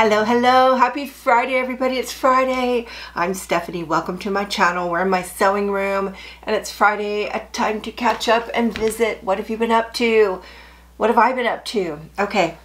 Hello, hello. Happy Friday, everybody. It's Friday. I'm Stephanie. Welcome to my channel. We're in my sewing room and it's Friday. A time to catch up and visit. What have you been up to? What have I been up to? Okay,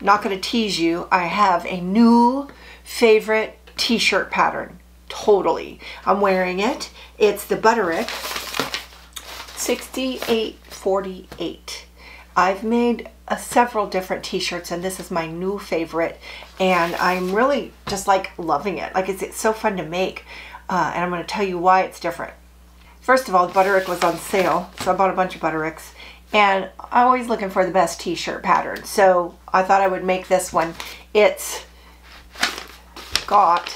not going to tease you. I have a new favorite t-shirt pattern. Totally. I'm wearing it. It's the Butterick 6848. I've made uh, several different t-shirts and this is my new favorite and I'm really just like loving it. Like it's, it's so fun to make uh, and I'm going to tell you why it's different. First of all, Butterick was on sale, so I bought a bunch of Buttericks and I'm always looking for the best t-shirt pattern. So I thought I would make this one. It's got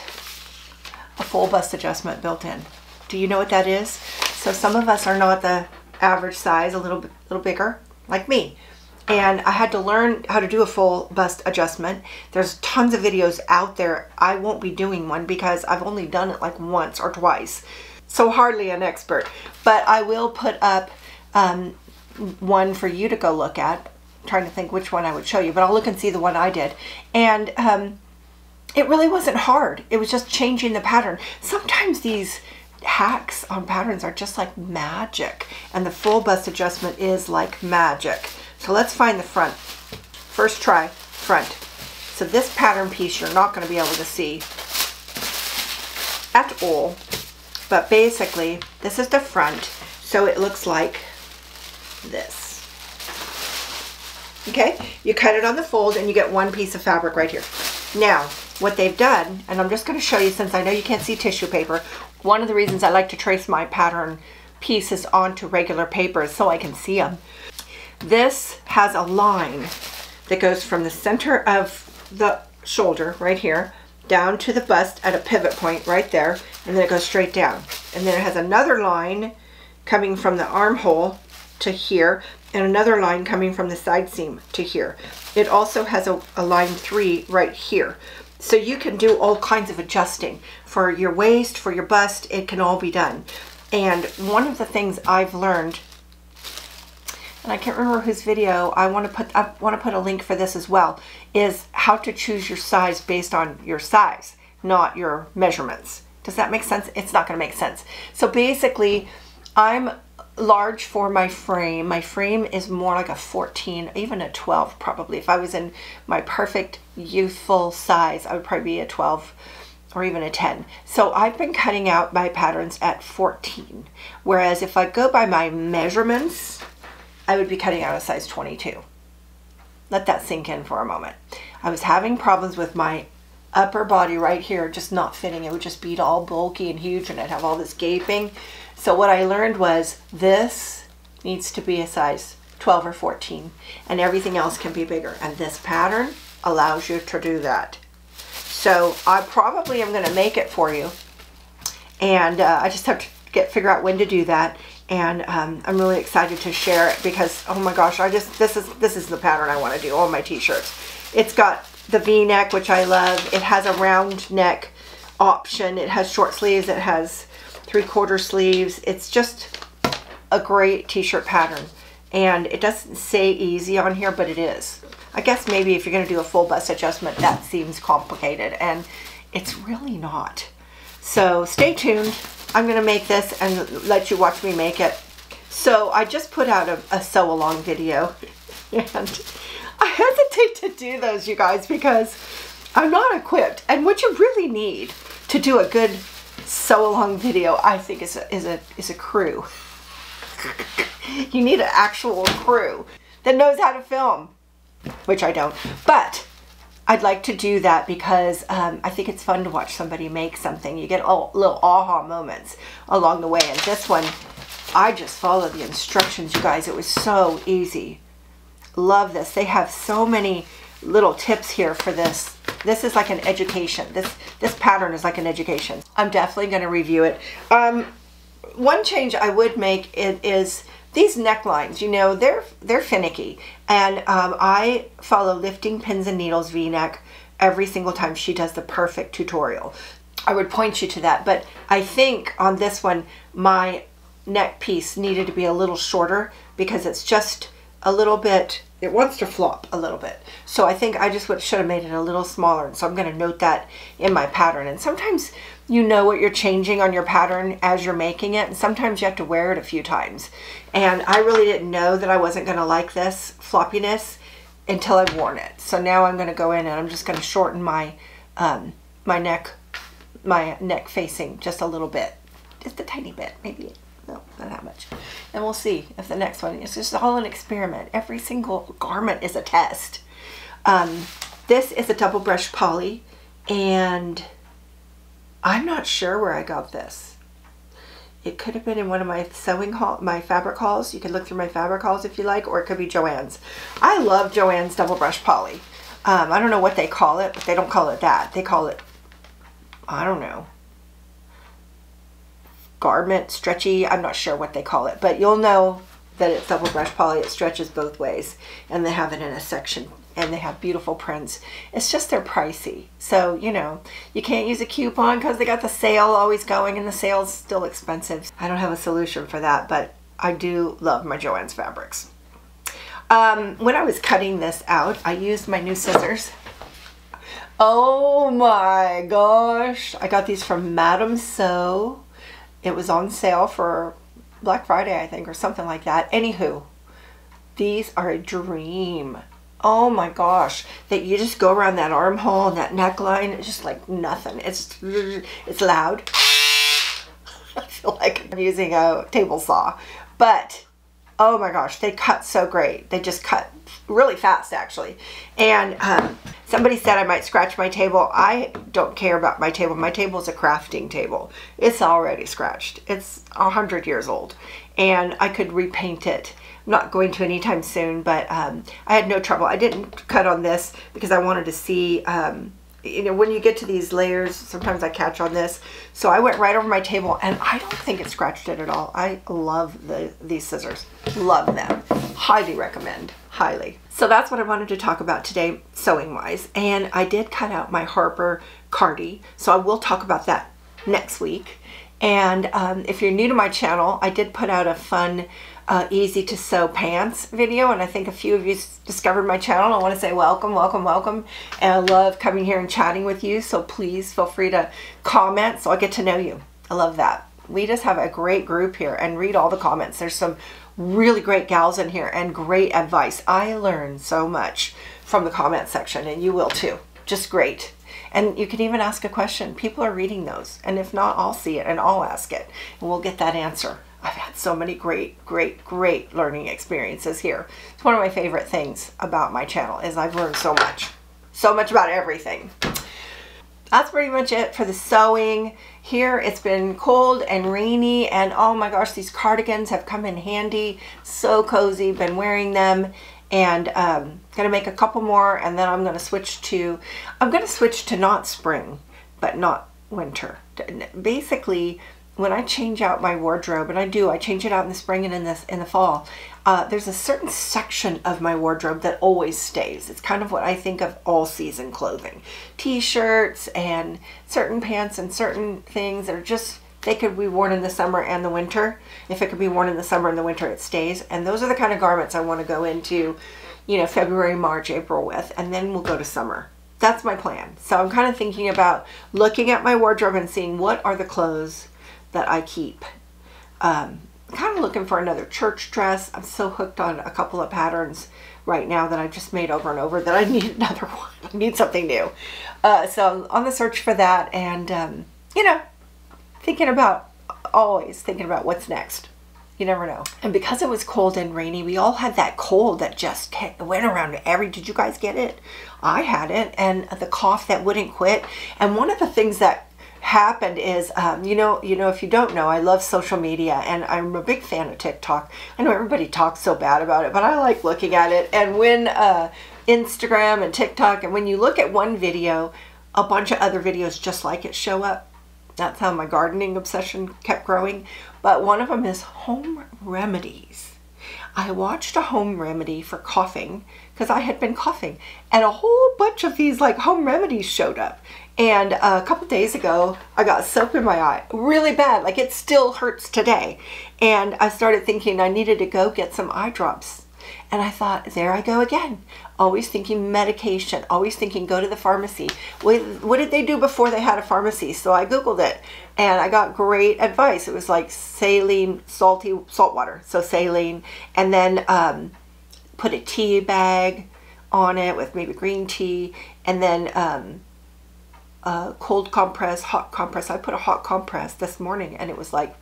a full bust adjustment built in. Do you know what that is? So some of us are not the average size, a little, little bigger, like me and I had to learn how to do a full bust adjustment. There's tons of videos out there. I won't be doing one because I've only done it like once or twice. So hardly an expert. But I will put up um, one for you to go look at. I'm trying to think which one I would show you, but I'll look and see the one I did. And um, it really wasn't hard. It was just changing the pattern. Sometimes these hacks on patterns are just like magic. And the full bust adjustment is like magic. So let's find the front. First try, front. So this pattern piece you're not going to be able to see at all. But basically, this is the front. So it looks like this. Okay, you cut it on the fold and you get one piece of fabric right here. Now, what they've done, and I'm just going to show you since I know you can't see tissue paper, one of the reasons I like to trace my pattern pieces onto regular paper is so I can see them. This has a line that goes from the center of the shoulder right here down to the bust at a pivot point right there and then it goes straight down. And then it has another line coming from the armhole to here and another line coming from the side seam to here. It also has a, a line three right here so you can do all kinds of adjusting for your waist for your bust it can all be done and one of the things I've learned and I can't remember whose video, I want to put I want to put a link for this as well, is how to choose your size based on your size, not your measurements. Does that make sense? It's not going to make sense. So basically, I'm large for my frame. My frame is more like a 14, even a 12 probably. If I was in my perfect youthful size, I would probably be a 12 or even a 10. So I've been cutting out my patterns at 14. Whereas if I go by my measurements, I would be cutting out a size 22. Let that sink in for a moment. I was having problems with my upper body right here just not fitting. It would just be all bulky and huge and I'd have all this gaping. So what I learned was this needs to be a size 12 or 14 and everything else can be bigger. And this pattern allows you to do that. So I probably am going to make it for you. And uh, I just have to get figure out when to do that and um, I'm really excited to share it because oh my gosh I just this is this is the pattern I want to do on my t-shirts it's got the v-neck which I love it has a round neck option it has short sleeves it has three-quarter sleeves. It's just a great t-shirt pattern. And it doesn't say easy on here but it is. I guess maybe if you're going to do a full bust adjustment that seems complicated and it's really not. So stay tuned. I'm going to make this and let you watch me make it. So I just put out a, a sew along video and I hesitate to do those, you guys, because I'm not equipped. And what you really need to do a good sew along video, I think, is a, is a, is a crew. you need an actual crew that knows how to film, which I don't. But I'd like to do that because um, I think it's fun to watch somebody make something. You get all, little aha moments along the way. And this one, I just followed the instructions, you guys. It was so easy. Love this. They have so many little tips here for this. This is like an education. This this pattern is like an education. I'm definitely going to review it. Um, one change I would make it is these necklines, you know, they're they're finicky. And um, I follow Lifting Pins and Needles V-neck every single time she does the perfect tutorial. I would point you to that. But I think on this one, my neck piece needed to be a little shorter because it's just a little bit it wants to flop a little bit. So I think I just should have made it a little smaller. And so I'm going to note that in my pattern. And sometimes you know what you're changing on your pattern as you're making it. And sometimes you have to wear it a few times. And I really didn't know that I wasn't going to like this floppiness until I've worn it. So now I'm going to go in and I'm just going to shorten my, um, my neck, my neck facing just a little bit. Just a tiny bit, maybe no, not that much. And we'll see if the next one, it's just all an experiment. Every single garment is a test. Um, this is a double brush poly and I'm not sure where I got this. It could have been in one of my sewing haul, my fabric hauls. You can look through my fabric hauls if you like, or it could be Joann's. I love Joann's double brush poly. Um, I don't know what they call it, but they don't call it that. They call it, I don't know, garment, stretchy. I'm not sure what they call it, but you'll know that it's double brush poly. It stretches both ways, and they have it in a section, and they have beautiful prints. It's just they're pricey, so you know you can't use a coupon because they got the sale always going, and the sale's still expensive. I don't have a solution for that, but I do love my Joann's fabrics. Um, when I was cutting this out, I used my new scissors. Oh my gosh. I got these from Madame Sew. It was on sale for Black Friday, I think, or something like that. Anywho, these are a dream. Oh my gosh, that you just go around that armhole and that neckline, it's just like nothing. It's it's loud. I feel like I'm using a table saw. But oh my gosh, they cut so great. They just cut really fast actually. And um, somebody said I might scratch my table. I don't care about my table. My table is a crafting table. It's already scratched. It's a hundred years old and I could repaint it. I'm not going to anytime soon, but um, I had no trouble. I didn't cut on this because I wanted to see um, you know, when you get to these layers, sometimes I catch on this. So I went right over my table and I don't think it scratched it at all. I love the, these scissors. Love them. Highly recommend. Highly. So that's what I wanted to talk about today, sewing wise. And I did cut out my Harper Cardi. So I will talk about that next week. And um, if you're new to my channel, I did put out a fun uh, easy to sew pants video and I think a few of you discovered my channel. I want to say welcome, welcome, welcome. And I love coming here and chatting with you. So please feel free to comment so I get to know you. I love that. We just have a great group here and read all the comments. There's some really great gals in here and great advice. I learn so much from the comment section and you will too. Just great. And you can even ask a question. People are reading those. And if not, I'll see it and I'll ask it. And we'll get that answer. I've had so many great, great, great learning experiences here. It's one of my favorite things about my channel is I've learned so much. So much about everything. That's pretty much it for the sewing. Here it's been cold and rainy and oh my gosh, these cardigans have come in handy. So cozy, been wearing them and um, gonna make a couple more and then I'm gonna switch to, I'm gonna switch to not spring, but not winter. Basically, when I change out my wardrobe, and I do, I change it out in the spring and in this in the fall. Uh, there's a certain section of my wardrobe that always stays. It's kind of what I think of all season clothing, t-shirts and certain pants and certain things that are just they could be worn in the summer and the winter. If it could be worn in the summer and the winter, it stays. And those are the kind of garments I want to go into, you know, February, March, April with, and then we'll go to summer. That's my plan. So I'm kind of thinking about looking at my wardrobe and seeing what are the clothes that I keep. Um, kind of looking for another church dress. I'm so hooked on a couple of patterns right now that I've just made over and over that I need another one. I need something new. Uh, so I'm on the search for that and, um, you know, thinking about, always thinking about what's next. You never know. And because it was cold and rainy, we all had that cold that just went around every, did you guys get it? I had it. And the cough that wouldn't quit. And one of the things that happened is, um, you know, you know, if you don't know, I love social media and I'm a big fan of TikTok. I know everybody talks so bad about it, but I like looking at it. And when uh, Instagram and TikTok, and when you look at one video, a bunch of other videos just like it show up. That's how my gardening obsession kept growing. But one of them is home remedies. I watched a home remedy for coughing because I had been coughing and a whole bunch of these like home remedies showed up and a couple days ago, I got soap in my eye, really bad, like it still hurts today. And I started thinking I needed to go get some eye drops. And I thought, there I go again. Always thinking medication, always thinking go to the pharmacy. What, what did they do before they had a pharmacy? So I Googled it and I got great advice. It was like saline, salty, salt water. So saline. And then um, put a tea bag on it with maybe green tea. And then um, cold compress, hot compress. I put a hot compress this morning and it was like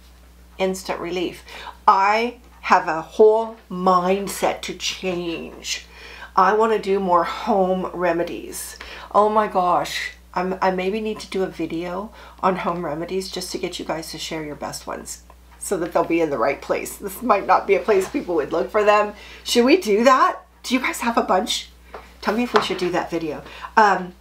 instant relief. I have a whole mindset to change. I want to do more home remedies. Oh my gosh. I'm, I maybe need to do a video on home remedies just to get you guys to share your best ones so that they'll be in the right place. This might not be a place people would look for them. Should we do that? Do you guys have a bunch? Tell me if we should do that video. Um,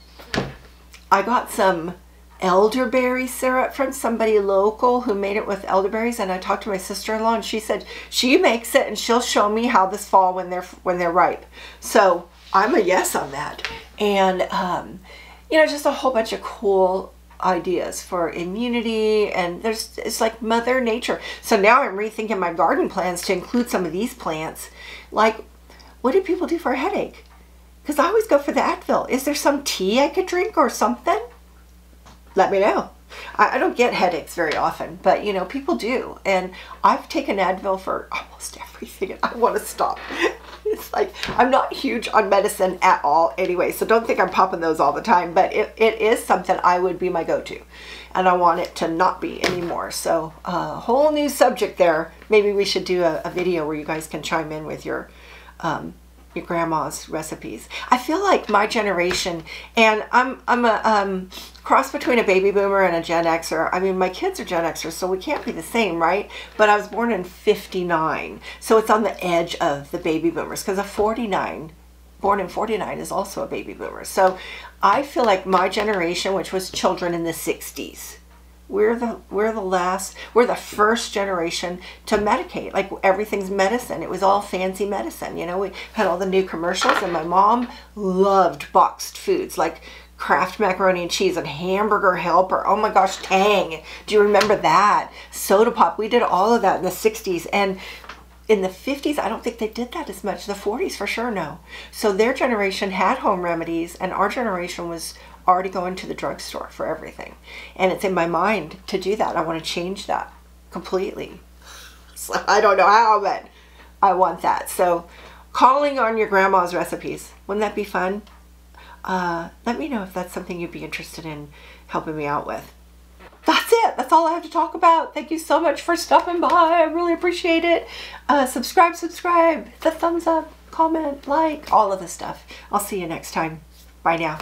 I got some elderberry syrup from somebody local who made it with elderberries and I talked to my sister-in-law and she said she makes it and she'll show me how this fall when they're when they're ripe. So I'm a yes on that. And um, you know just a whole bunch of cool ideas for immunity and there's it's like mother nature. So now I'm rethinking my garden plans to include some of these plants. Like what do people do for a headache? Because I always go for the Advil. Is there some tea I could drink or something? Let me know. I, I don't get headaches very often, but you know, people do. And I've taken Advil for almost everything and I want to stop. It's like, I'm not huge on medicine at all anyway, so don't think I'm popping those all the time, but it, it is something I would be my go-to. And I want it to not be anymore. So a uh, whole new subject there. Maybe we should do a, a video where you guys can chime in with your um, your grandma's recipes. I feel like my generation, and I'm I'm a um, cross between a baby boomer and a Gen Xer. I mean, my kids are Gen Xers, so we can't be the same, right? But I was born in 59, so it's on the edge of the baby boomers because a 49, born in 49 is also a baby boomer. So I feel like my generation, which was children in the 60s, we're the we're the last we're the first generation to medicate like everything's medicine. It was all fancy medicine you know? We had all the new commercials and my mom loved boxed foods like Kraft macaroni and cheese and hamburger helper. Oh my gosh tang. Do you remember that? Soda pop. We did all of that in the 60s and in the 50s i don't think they did that as much. The 40s for sure no. So their generation had home remedies and our generation was already going to the drugstore for everything. And it's in my mind to do that. I want to change that completely. So I don't know how, but I want that. So calling on your grandma's recipes, wouldn't that be fun? Uh, let me know if that's something you'd be interested in helping me out with. That's it. That's all I have to talk about. Thank you so much for stopping by. I really appreciate it. Uh, subscribe, subscribe, the thumbs up, comment, like, all of the stuff. I'll see you next time. Bye now.